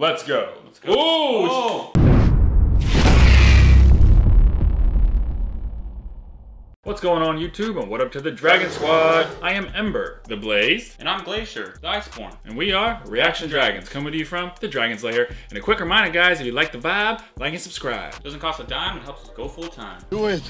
Let's go. Let's go. Ooh! Oh! What's going on YouTube and what up to the Dragon Squad? I am Ember, the Blaze, And I'm Glacier, the Iceborn. and we are Reaction Dragonz, coming to you from the Dragon's Lair. And a quick reminder, guys, if you like the vibe, like and subscribe. Doesn't cost a dime and helps us go full time. Do it!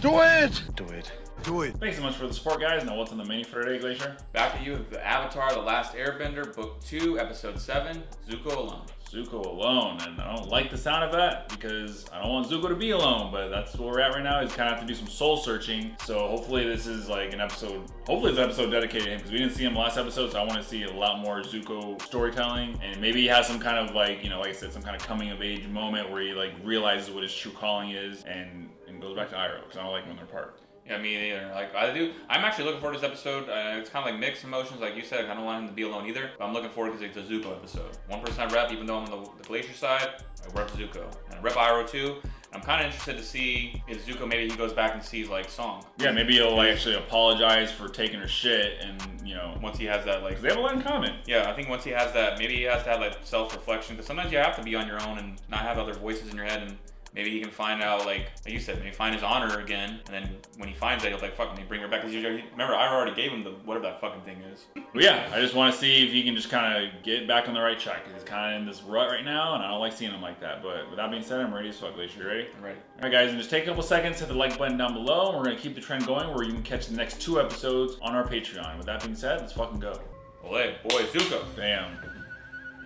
Do it! Do it. Do it! Thanks so much for the support, guys. Now, what's on the menu for today, Glacier? Back at you with the Avatar, The Last Airbender, Book 2, Episode 7, Zuko Alone. Zuko alone, and I don't like the sound of that because I don't want Zuko to be alone. But that's where we're at right now. Is kind of have to do some soul searching. So hopefully this is like an episode. Hopefully this episode dedicated to him because we didn't see him last episode. So I want to see a lot more Zuko storytelling, and maybe he has some kind of like you know, like I said, some kind of coming of age moment where he like realizes what his true calling is and and goes back to Iroh because I don't like when they're apart. Yeah, me either. Like I do, I'm actually looking forward to this episode. Uh, it's kind of like mixed emotions, like you said. I don't want him to be alone either, but I'm looking forward because it's a Zuko episode. One percent rep, even though I'm on the, the Glacier side, I rep Zuko and I rep Iroh too. I'm kind of interested to see if Zuko maybe he goes back and sees like Song Yeah, maybe he'll like actually apologize for taking her shit, and you know, once he has that like because they have a lot in common. Yeah, I think once he has that, maybe he has to have like self-reflection. Because sometimes you have to be on your own and not have other voices in your head. And maybe he can find out, like, like you said, maybe find his honor again. And then when he finds that, he'll be like, fuck, let me bring her back. Because remember, I already gave him the whatever that fucking thing is. But yeah, I just want to see if he can just kind of get back on the right track. He's kind of in this rut right now, and I don't like seeing him like that. But with that being said, I'm ready as fuck. Glacier, you ready? I'm ready. All right, guys, and just take a couple seconds, hit the like button down below, and we're gonna keep the trend going where you can catch the next two episodes on our Patreon. With that being said, let's fucking go. Well, hey, boy, Zuko. Damn.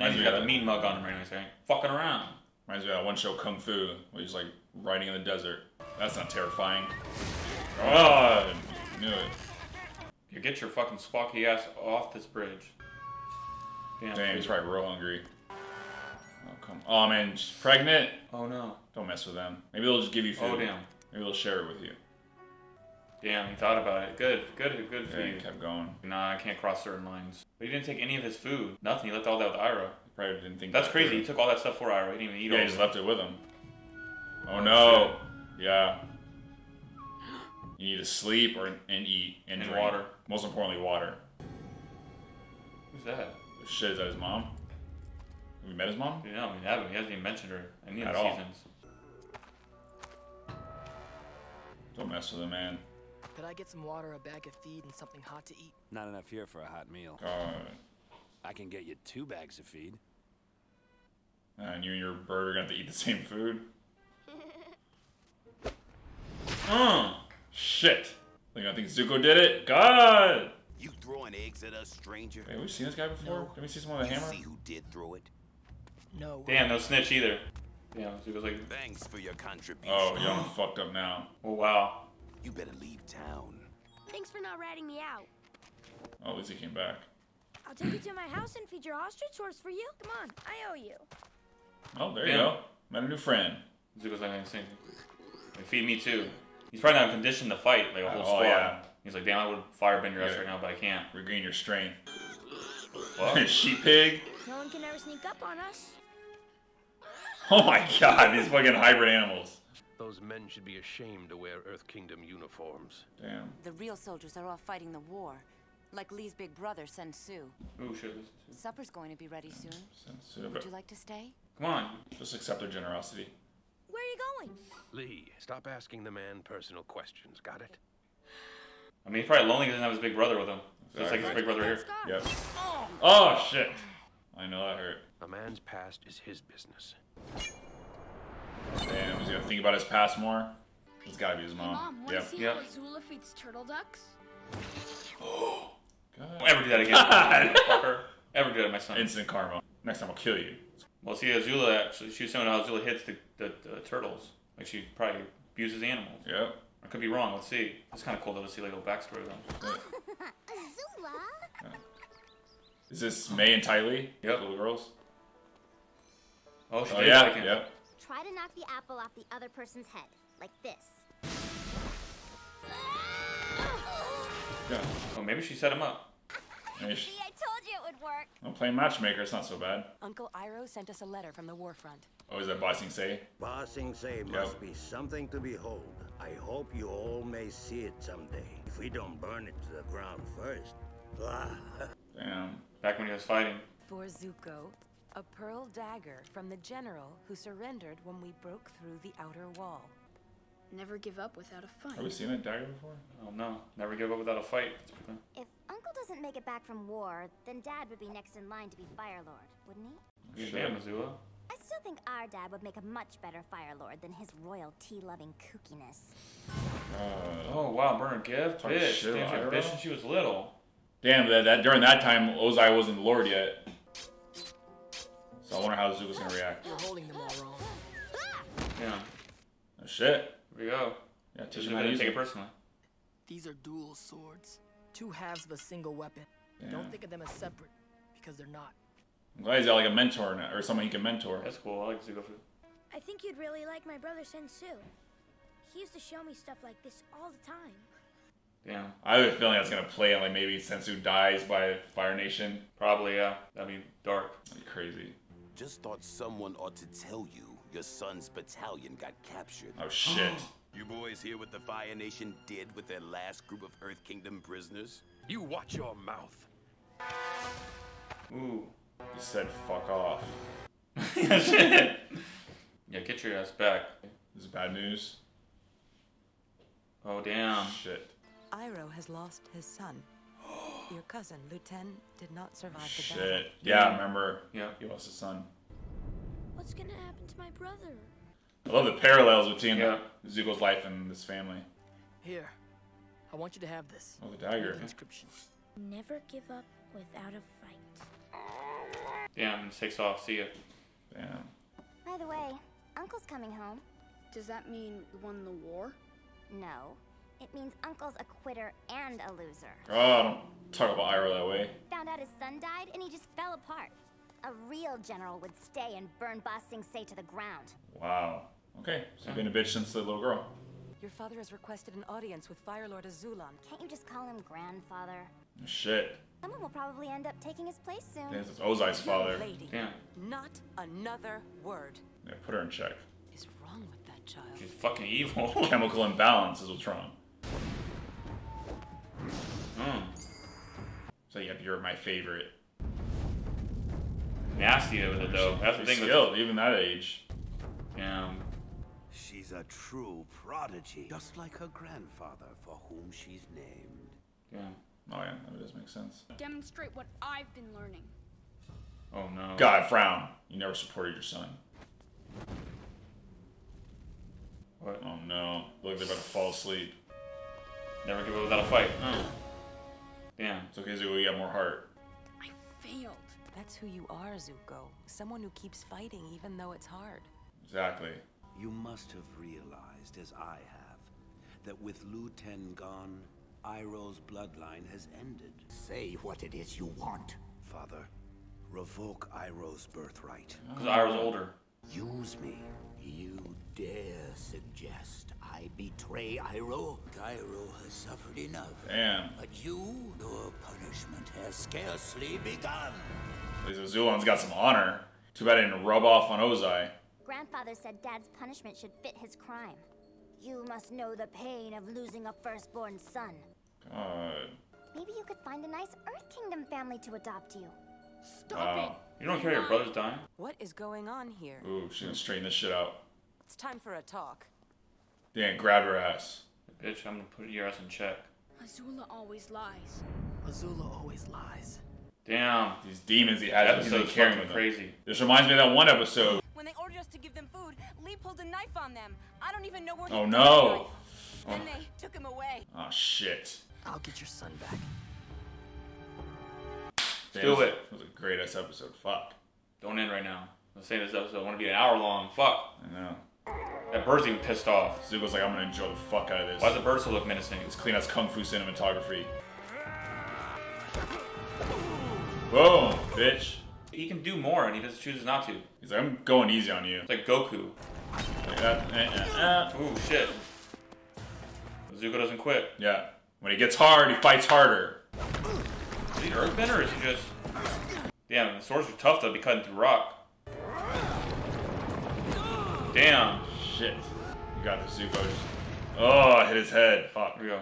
And he's got the mean mug on him right now. He's like, fucking around. Reminds me of that one show Kung Fu, where he's like riding in the desert. That's not terrifying. Oh, knew it. You get your fucking squawky ass off this bridge. Damn. Damn, he's probably real hungry. Oh come. Oh man, she's pregnant. Oh no. Don't mess with them. Maybe they'll just give you oh, food. Oh damn. Maybe they'll share it with you. Damn, he thought about it. Good, good, good for Yeah, you. he kept going. Nah, I can't cross certain lines. But he didn't take any of his food. Nothing. He left all that with Iroh. Probably didn't think That's that crazy. through. He took all that stuff for Iroh. He didn't even eat Yeah, all he just left it with him. Oh, Oh, no. Yeah. You need to sleep or and eat and, And drink. water. Most importantly, water. Who's that? Shit, is that his mom? Have you met his mom? Yeah, mean, haven't. He hasn't even mentioned her in any of At the all. seasons. Don't mess with him, man. Could I get some water, a bag of feed, and something hot to eat? Not enough here for a hot meal. God. I can get you two bags of feed. And you and your bird are gonna have to eat the same food. Uh, Shit. Like I think Zuko did it. God. You throwing eggs at us, stranger? Wait, have we seen this guy before? No. Did we see someone with a You hammer? see who did throw it? No. damn, no snitch either. Damn, so he was like, Thanks for your contribution. Oh, yeah, I'm fucked up now. oh wow. You better leave town. Thanks for not ratting me out. Oh, at least he came back. I'll take you to my house and feed your ostrich horse for you. Come on, I owe you. Oh, there you Yeah. go. Met a new friend. Zuko's like, "Hey, same. Like, feed me too. He's probably not conditioned to fight like a whole Oh, squad. yeah. He's like, damn, I would firebend your ass Yeah. right now, but I can't. Regain your strength. Fuck. Sheep pig. No one can ever sneak up on us. Oh my god, these fucking hybrid animals. Those men should be ashamed to wear Earth Kingdom uniforms. Damn. The real soldiers are off fighting the war. Like Lee's big brother, Sensu. Ooh, shit. this- Supper's going to be ready soon. Sensitive. Would you like to stay? Come on. Just accept their generosity. Where are you going? Lee, stop asking the man personal questions, got it? I mean, he's probably lonely because he doesn't have his big brother with him. Just like his big brother here. Scar. Yep. Oh. oh shit. I know that hurt. A man's past is his business. Damn, he's gonna think about his past more. It's gotta be his Hey, mom. Mom, wanna yep. Yep. how Azula feeds turtle ducks? Don't God. ever do that again. God. Fucker. Ever do that to my son. Instant karma. Next time I'll kill you. Well, see, Azula actually, she was saying how Azula hits the, the, the turtles. Like, she probably abuses animals. Yep. I could be wrong. Let's see. It's kind of cool though to see like a little backstory of them. Azula? Is this Mai and Ty Lee? Yep. Little girls. Oh, she Oh did yeah. like him. Yep. Try to knock the apple off the other person's head, like this. Yeah. Oh, maybe she set him up. Maybe she- See, I told you it would work. I'm playing matchmaker. It's not so bad. Uncle Iroh sent us a letter from the war front. Oh, is that Ba Sing Se? Ba Sing Se must be something to behold. I hope you all may see it someday. If we don't burn it to the ground first. Damn. Back when he was fighting. For Zuko, A pearl dagger from the general who surrendered when we broke through the outer wall. Never give up without a fight. Have we seen that dagger before? Oh no, never give up without a fight. If Uncle doesn't make it back from war, then Dad would be next in line to be Fire Lord, wouldn't he? Good damn, Azula. I still think our dad would make a much better Fire Lord than his royal tea-loving kookiness. Uh, oh wow, burn a gift. Talk Bitch, shit damn, on she a bitch she was little. Damn, that, that during that time, Ozai wasn't Lord yet. So I wonder how Zuko's gonna react. You're holding them all wrong. Yeah. Oh, shit. Here we go. Yeah, teach him how to didn't use take it. it personally. These are dual swords. Two halves of a single weapon. Yeah. Don't think of them as separate, because they're not. I'm glad he's got like a mentor now, or someone he can mentor. That's cool. I like Zuko food. I think you'd really like my brother Sensu. He used to show me stuff like this all the time. Damn. I have a feeling that's gonna play on like maybe Sensu dies by Fire Nation. Probably, yeah. That'd be dark. That'd be crazy. Just thought someone ought to tell you your son's battalion got captured. Oh shit. You boys hear what the Fire Nation did with their last group of Earth Kingdom prisoners? You watch your mouth. Ooh. you said fuck off. yeah, shit. Yeah, get your ass back. This is bad news. Oh damn. Shit. Iroh has lost his son. Your cousin, Lu Ten, did not survive the battle. Shit. Yeah, I remember. Yeah. He lost his son. What's gonna happen to my brother? I love the parallels between Yeah. Zuko's life and this family. Here, I want you to have this. Oh, the dagger. The inscription. Never give up without a fight. Damn, it takes off. See ya. Damn. By the way, Uncle's coming home. Does that mean we won the war? No. It means Uncle's a quitter and a loser. Oh, don't talk about Iroh that way. Found out his son died and he just fell apart. A real general would stay and burn Ba Sing Se to the ground. Wow. Okay, so you've been a bitch since the little girl. Your father has requested an audience with Fire Lord Azulon. Can't you just call him grandfather? Oh, shit. Someone will probably end up taking his place soon. Damn, it's Ozai's father. Lady, Damn. not another word. Yeah, put her in check. Is wrong with that child? She's fucking evil. Chemical imbalance is what's wrong. Mm. So yep, you're my favorite. Nasty with it though. That's the She's thing. with- skilled, even that age. Yeah. She's a true prodigy, just like her grandfather, for whom she's named. Yeah. Oh yeah, that does make sense. Demonstrate what I've been learning. Oh no. God, frown. You never supported your son. What? Oh no. Look they're about to fall asleep. Never give up without a fight. Oh. Damn. It's okay, Zuko, you got more heart. I failed. That's who you are, Zuko. Someone who keeps fighting even though it's hard. Exactly. You must have realized, as I have, that with Lu Ten gone, Iroh's bloodline has ended. Say what it is you want. Father, revoke Iroh's birthright. Because Iroh's older. Use me. You dare suggest I betray Iroh? Iroh has suffered enough. Damn. But you, your punishment has scarcely begun. At least Zulan's got some honor. Too bad I didn't rub off on Ozai. Grandfather said Dad's punishment should fit his crime. You must know the pain of losing a firstborn son. God. Maybe you could find a nice Earth Kingdom family to adopt you. Stop it. You don't care your brother's dying? What is going on here? Ooh, she's gonna straighten this shit out. It's time for a talk. Damn, grab her ass. Bitch, I'm gonna put your ass in check. Azula always lies. Azula always lies. Damn. These demons he had, he's Episode's really carrying fucking with him. crazy. This reminds me of that one episode. When they ordered us to give them food, Lee pulled a knife on them. I don't even know where he Oh no. the knife. Oh. Then they took him away. Oh shit. I'll get your son back. Damn, do this- it. That was a great ass episode. Fuck. Don't end right now. I'm saying this episode. I want to be an hour long. Fuck. I know. That bird's even pissed off. Zuko's like, I'm gonna enjoy the fuck out of this. Why does the bird still look menacing? It's clean as kung fu cinematography. Boom, bitch. He can do more, and he just chooses not to. He's like, I'm going easy on you. It's like Goku. Like that, eh, eh, eh. Ooh, shit. Zuko doesn't quit. Yeah. When he gets hard, he fights harder. Is he Earthbender or is he just... Damn, the swords are tough though, be cutting through rock. Damn. Shit. You got this, Zuko. Oh, I hit his head. Fuck. Here we go.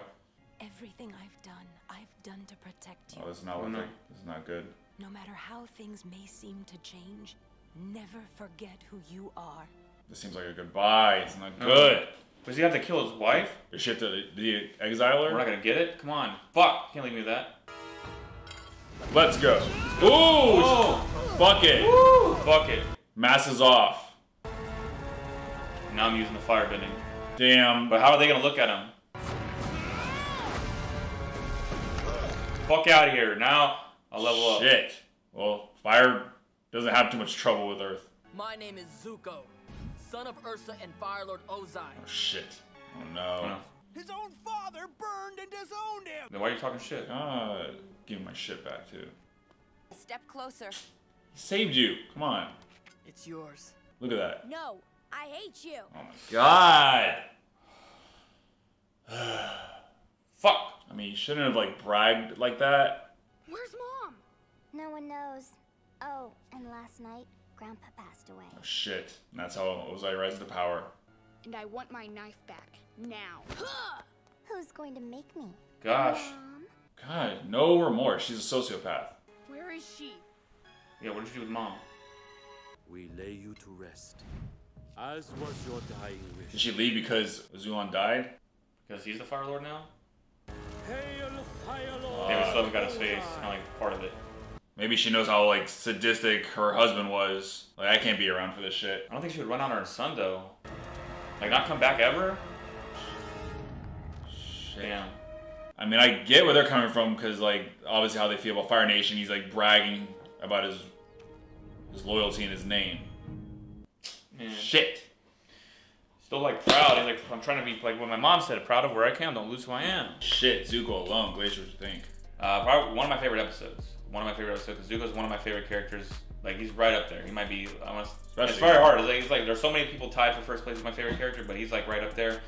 Everything I've done, I've done to protect you. Oh, this is not Oh, worth no. This is not good. No matter how things may seem to change, never forget who you are. This seems like a goodbye. It's not No. good. Does he have to kill his wife? Your shit to the exiler? We're not gonna get it? Come on. Fuck. Can't leave me with that. Let's go. Ooh! Oh! Fuck it. Woo! Fuck it. Masses off. Now I'm using the fire bending. Damn. But how are they gonna look at him? Fuck out of here. Now I'll level up. Shit. Well, fire doesn't have too much trouble with Earth. My name is Zuko, son of Ursa and Fire Lord Ozai. Oh shit. Oh no. Oh, His own father burned and disowned him! Then why are you talking shit? God. Give me my shit back too. Step closer. He saved you. Come on. It's yours. Look at that. No, I hate you. Oh my god. Fuck. I mean, you shouldn't have like bragged like that. Where's mom? No one knows. Oh, and last night, Grandpa passed away. Oh shit. And that's how Ozai rises to power. And I want my knife back. Now. Who's going to make me? Gosh. Mom? God, no remorse. She's a sociopath. Where is she? Yeah, what did you do with mom? We lay you to rest, as was your dying Did she leave because Azulon died? Because he's the Fire Lord now? Hail, Fire Lord! Maybe still haven't got his face. Kind of like part of it. Maybe she knows how like sadistic her husband was. Like I can't be around for this shit. I don't think she would run on her son though. Like not come back ever? Shit. Damn. I mean, I get where they're coming from because like obviously how they feel about Fire Nation. He's like bragging about his his loyalty and his name. Yeah. Shit. Still like proud. He's like I'm trying to be like what my mom said, proud of where I came, don't lose who I am. Shit. Zuko alone. Glacier, what you think? Uh, probably one of my favorite episodes. One of my favorite episodes. Because Zuko's one of my favorite characters. Like he's right up there. He might be. I want. It's very hard. It's like, like there's so many people tied for first place as my favorite character, but he's like right up there.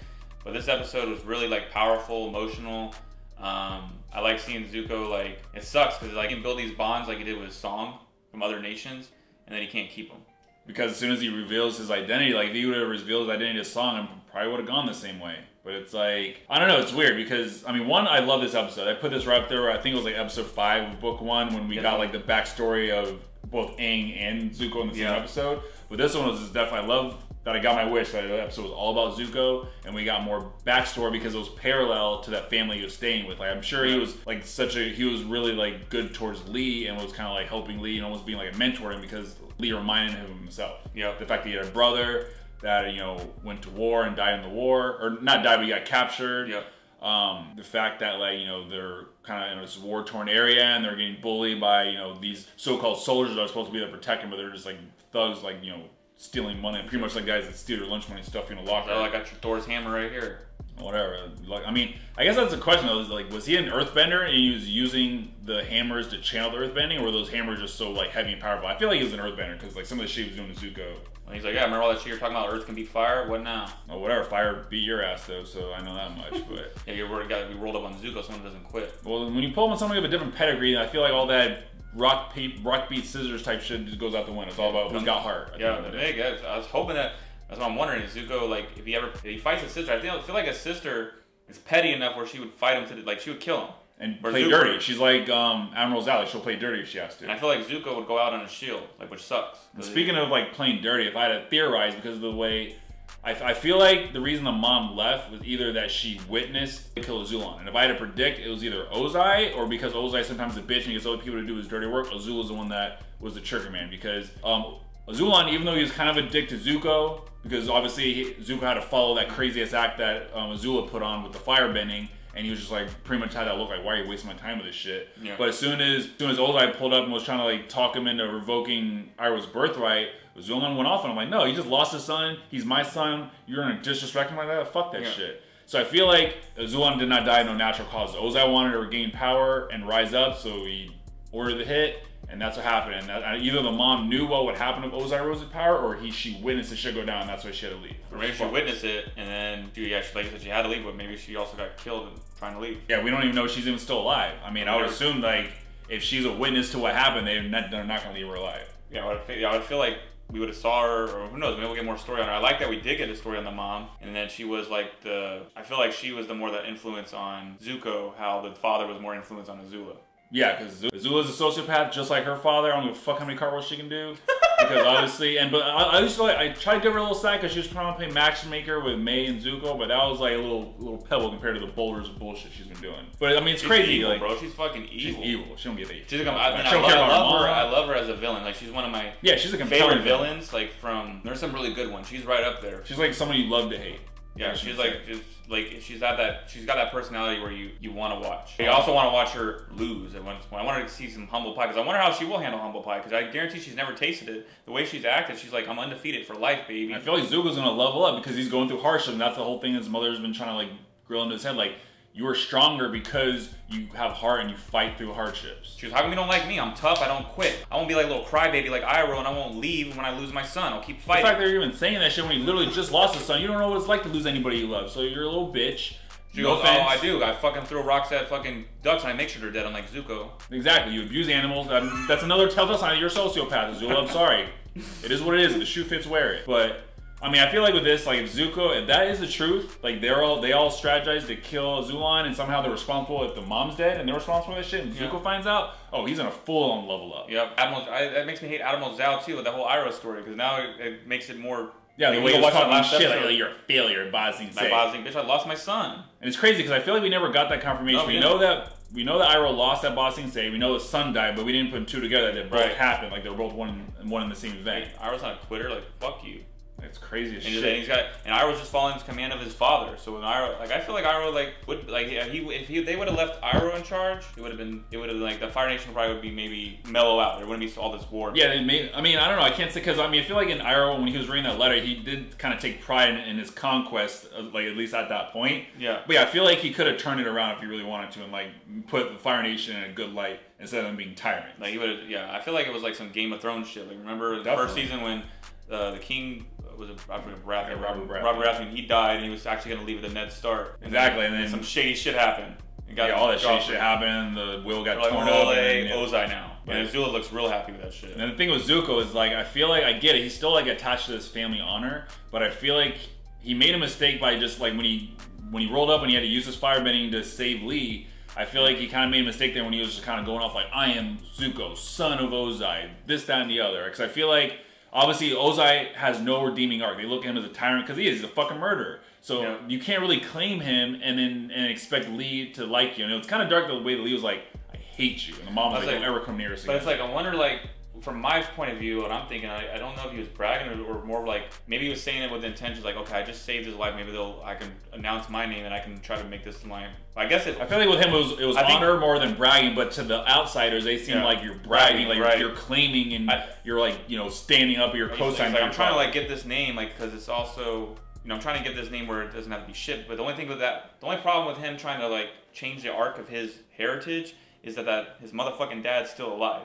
But this episode was really like powerful, emotional. Um, I like seeing Zuko like it sucks because like he can build these bonds like he did with Song from other nations, and then he can't keep them. Because as soon as he reveals his identity, like if he would have revealed his identity to Song, I probably would have gone the same way. But it's like I don't know. It's weird because I mean, one, I love this episode. I put this right up there. I think it was like episode five of book one when we Yeah. got like the backstory of both Aang and Zuko in the same Yeah. episode. But this one was just definitely I love that I got my wish that the episode was all about Zuko and we got more backstory because it was parallel to that family he was staying with. Like I'm sure he was like such a he was really like good towards Lee and was kind of like helping Lee and almost being like a mentor to him because Lee reminded him of himself. Yeah. The fact that he had a brother that you know went to war and died in the war or not died but he got captured. Yeah. Um, the fact that like you know they're kind of in this war torn area and they're getting bullied by you know these so-called soldiers that are supposed to be there to protect them, but they're just like thugs, like you know stealing money, pretty much like guys that steal your lunch money stuff in a locker. So I got your Thor's hammer right here. Whatever. Like I mean, I guess that's the question though. Is like, was he an earthbender and he was using the hammers to channel the earthbending, or were those hammers just so like heavy and powerful? I feel like he was an earthbender because like some of the shit he was doing to Zuko. And he's like, yeah, remember all that shit you're talking about? Earth can beat fire. What now? Oh, whatever. Fire beat your ass though, so I know that much. But Yeah, you were got to be rolled up on Zuko. Someone doesn't quit. Well, when you pull on somebody with a different pedigree, I feel like all that rock rock beat scissors type shit just goes out the window. It's all about who's got heart. the Yeah, end of the the day. big. I was, I was hoping that. That's what I'm wondering. Is Zuko like if he ever if he fights his sister? I I feel like his sister is petty enough where she would fight him to the, like she would kill him. And Where play Zuko- dirty. She's like um, Admiral Zally. She'll play dirty if she has to. And I feel like Zuko would go out on a shield, like which sucks. Speaking of like playing dirty, if I had to theorize because of the way, I, I feel like the reason the mom left was either that she witnessed the kill of Zulon, and if I had to predict, it was either Ozai or because Ozai sometimes a bitch and gets other people to do his dirty work. Azula's the one that was the trigger man because um, Zulon, even though he was kind of a dick to Zuko, because obviously he, Zuko had to follow that craziest act that um, Azula put on with the fire bending. And he was just like pretty much had that look like, why are you wasting my time with this shit? Yeah. But as soon as, as soon as Ozai pulled up and was trying to like talk him into revoking Iroh's birthright, Zulon went off and I'm like, no, he just lost his son. He's my son. You're gonna disrespect him like that? Fuck that Yeah. shit. So I feel like Zulon did not die of no natural cause. Ozai wanted to regain power and rise up, so he ordered the hit, and that's what happened. And that, either the mom knew what would happen if Ozai rose to power, or he she witnessed the shit go down. And that's why she had to leave. Or maybe she witnessed it and then she yeah, she, like said, she had to leave, but maybe she also got killed trying to leave. Yeah, we don't even know if she's even still alive. I mean, I would assume like if she's a witness to what happened, they're not, they're not gonna leave her alive. Yeah, I would, feel, I would feel like we would have saw her, or who knows, maybe we'll get more story on her. I like that we did get a story on the mom, and then she was like the. I feel like she was the more the influence on Zuko, how the father was more influence on Azula. Yeah, because Azula's a sociopath just like her father. I don't give a fuck how many cartwheels she can do. because obviously, and but I, I used to like, I tried to give her a little side because she was trying to play matchmaker with Mai and Zuko, but that was like a little little pebble compared to the boulders of bullshit she's been doing. But I mean, it's She's crazy, evil, like bro. She's fucking evil. She's evil. She don't give a She's like, I, mean, I, love, I love her. I love her as a villain. Like she's one of my Yeah, she's a favorite villain. villains. Like from there's some really good ones. She's right up there. She's like someone you love to hate. Yeah, she's like just like she's got that she's got that personality where you you want to watch. You also want to watch her lose. And when, when I want her to see some humble pie because I wonder how she will handle humble pie because I guarantee she's never tasted it. The way she's acted, she's like I'm undefeated for life, baby. I feel like Zuko's gonna level up because he's going through hardship, and that's the whole thing his mother's been trying to like grill into his head. Like you are stronger because you have heart and you fight through hardships. She was, how come you don't like me? I'm tough. I don't quit. I won't be like a little crybaby like Iroh, and I won't leave when I lose my son. I'll keep fighting. The fact that you're even saying that shit when you literally just lost a son, you don't know what it's like to lose anybody you love. So you're a little bitch. She no goes, offense. oh, I do. I fucking throw rocks at fucking ducks and I make sure they're dead. I'm like Zuko. Exactly. You abuse animals. That, that's another telltale sign that you're a sociopath, Azula. I'm sorry. It is what it is. The shoe fits, wear it. But I mean, I feel like with this, like if Zuko, if that is the truth, like they're all they all strategize to kill Zulon, and somehow they're responsible if the mom's dead and they're responsible for that shit. And Zuko finds out, oh, he's gonna full on level up. Yep. Admiral, I, that makes me hate Admiral Zhao too with the whole Iroh story because now it, it makes it more. Yeah, the like, way you he go was watch that last shit, like, episode. like, you're a failure, Bosing Like Bosing, bitch, I lost my son. And it's crazy because I feel like we never got that confirmation. No, we we know that we know that Iroh lost that Ba Sing Se. We know the son died, but we didn't put two together that both Right. happened. Like they were both one in, one in the same event. Iroh's not a quitter. Like fuck you. It's crazy as And, shit. he's- got and Iroh's just following the command of his father. So when Iroh, like I feel like Iroh, like would like if he if he, they would have left Iroh in charge, it would have been it would have like the Fire Nation probably would be maybe mellow out. There wouldn't be all this war. Yeah, they made. I mean, I don't know. I can't say because I mean, I feel like in Iroh when he was reading that letter, he did kind of take pride in, in his conquest, like at least at that point. Yeah. But yeah, I feel like he could have turned it around if he really wanted to, and like put the Fire Nation in a good light instead of them being tyrants. Like he would have, yeah. I feel like it was like some Game of Thrones shit. Like remember the Definitely. first season when uh, the king was it Robert Baratheon? Yeah, Robert Baratheon. Robert Baratheon. He died, and he was actually gonna leave it to Ned Stark. And Exactly, and then- some shady shit happened. Yeah, all that shit, dropped. shit happened. The will got like, torn up. and, yeah. Ozai now. Right. And Azula looks real happy with that shit. And the thing with Zuko is like I feel like I get it. He's still like attached to his family honor, but I feel like he made a mistake by just like when he when he rolled up and he had to use his firebending to save Lee. I feel like he kind of made a mistake there when he was just kind of going off like I am Zuko, son of Ozai, this, that, and the other. Because I feel like obviously Ozai has no redeeming arc. They look at him as a tyrant because he is. He's a fucking murderer. So Yeah. you can't really claim him and then and expect Lee to like you. And it's kind of dark the way that Lee was like, I hate you, and the mom was like, like- don't ever come near us. But it's like I wonder, like from my point of view, what I'm thinking, I, I don't know if he was bragging or, or more like maybe he was saying it with the intentions, like, okay, I just saved his life. Maybe they'll I can announce my name and I can try to make this line. I guess it. I feel like with him it was it was I think- honor more than bragging, but to the outsiders they seem Yeah. like you're bragging, like Right. you're, claiming and I- you're like you know standing up, or you're co-signing. like, I'm trying to like get this name, like, because it's also, you know, I'm trying to get this name where it doesn't have to be shit. But the only thing with that, the only problem with him trying to like change the arc of his heritage is that that his motherfucking dad's still alive.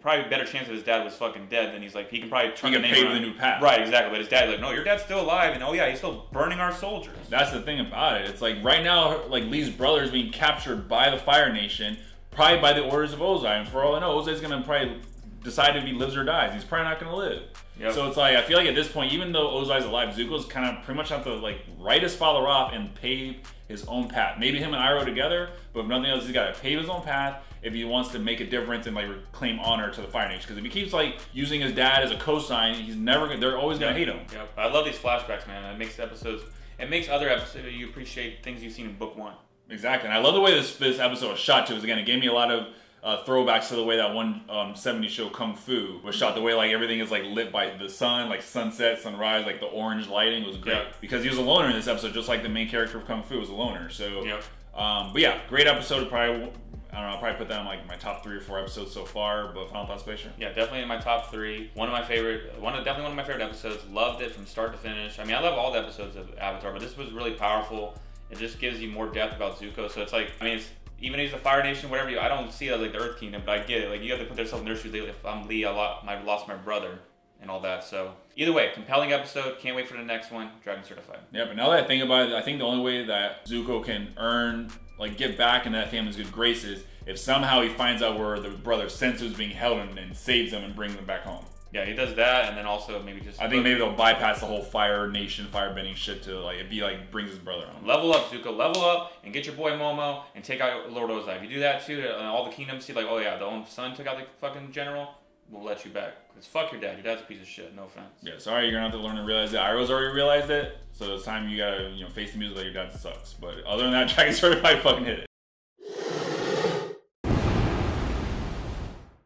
Probably a better chance that his dad was fucking dead than he's like he can probably turn He the can name pave the new path. Right, exactly. But his dad's like, no, your dad's still alive, and oh yeah, he's still burning our soldiers. That's the thing about it. It's like right now, like Lee's brother is being captured by the Fire Nation, probably by the orders of Ozai. And for all I know, Ozai's gonna probably decide if he lives or dies. He's probably not gonna live. Yep. So it's like I feel like at this point, even though Ozai's alive, Zuko's kind of pretty much have to like write his father off and pave his own path. Maybe him and Iroh together, but if nothing else, he's got to pave his own path if he wants to make a difference and like claim honor to the Fire Nation. Because if he keeps like using his dad as a cosign, he's never gonna. They're always gonna hate him. Yep. I love these flashbacks, man. It makes the episodes. It makes other episodes you appreciate things you've seen in book one. Exactly, and I love the way this this episode was shot too. Because again, it gave me a lot of uh, throwbacks to the way that one um, 70s show Kung Fu was shot. The way like everything is like lit by the sun, like sunset, sunrise, like the orange lighting was great. Yeah. Because he was a loner in this episode, just like the main character of Kung Fu was a loner. So, Yep. um, but yeah, great episode. Probably I don't know. I'll probably put that in like my top three or four episodes so far. But final thoughts, Glacier. Yeah, definitely in my top three. One of my favorite, one of, definitely one of my favorite episodes. Loved it from start to finish. I mean, I love all the episodes of Avatar, but this was really powerful. It just gives you more depth about Zuko. So it's like, I mean, it's even if he's the Fire Nation, whatever. You, I don't see it as like the Earth Kingdom, but I get it. Like you have to put yourself in their shoes. Like, If I'm Lee, I lost my, lost my brother and all that. So either way, compelling episode. Can't wait for the next one. Dragon Certified. Yeah, but now that I think about it, I think the only way that Zuko can earn, like, get back in that family's good graces if somehow he finds out where the brother Sensu's being held and, and saves them and brings them back home. Yeah, he does that, and then also maybe just I think maybe they'll bypass the whole Fire Nation, firebending shit to like, it be like, brings his brother home. Level up, Zuko. Level up and get your boy Momo and take out Lord Ozai. If you do that too, and all the kingdoms see like, oh yeah, the own son took out the fucking general, we'll let you back. Cause fuck your dad. Your dad's a piece of shit. No offense. Yeah, sorry, you're gonna have to learn to realize that. Iroh's already realized it, so it's time you gotta, you know, face the music that your dad sucks. But other than that, Dragon Certified fucking hit it.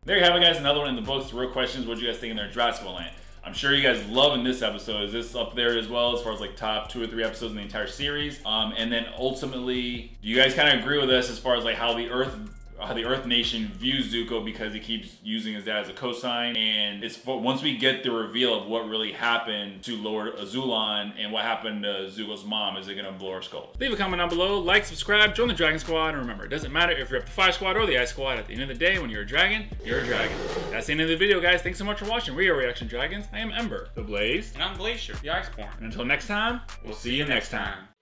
There you have it, guys. Another one in the books. Real questions. What do you guys think in their Jurassic land? I'm sure you guys loving this episode. Is this up there as well as far as like top two or three episodes in the entire series? Um, and then ultimately, do you guys kind of agree with us as far as like how the Earth how the Earth Nation views Zuko because he keeps using his dad as a cosign. And it's once we get the reveal of what really happened to Lord Azulon and what happened to Zuko's mom, is it gonna blow our skull? Leave a comment down below, like, subscribe, join the Dragon Squad, and remember, it doesn't matter if you're up the Fire Squad or the Ice Squad. At the end of the day, when you're a dragon, you're a dragon. That's the end of the video, guys. Thanks so much for watching. We are Reaction Dragonz. I am Ember, the Blaze, And I'm Glacier, the Iceborn. and until next time, we'll see you next time.